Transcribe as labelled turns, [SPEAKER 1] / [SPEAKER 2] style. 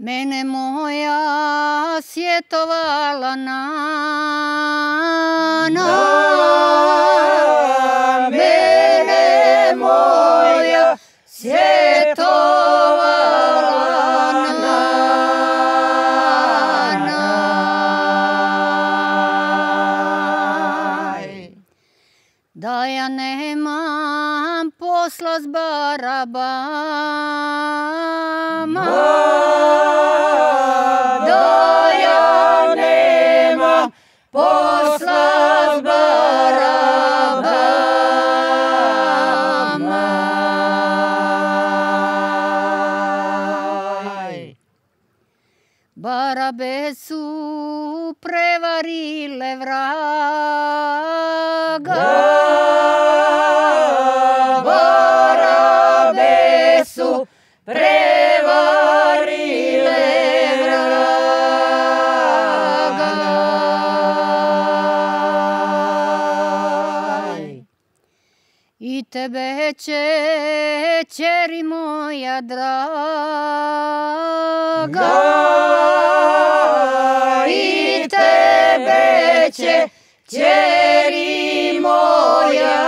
[SPEAKER 1] Mene moja sjetovala na Mene moja sjetovala na Da ja nemam posla s barabama. Posla Barabe su prevarile vraga. Barabe su prevarile tebe će, čeri moja draga. I sreće, Čeri moja.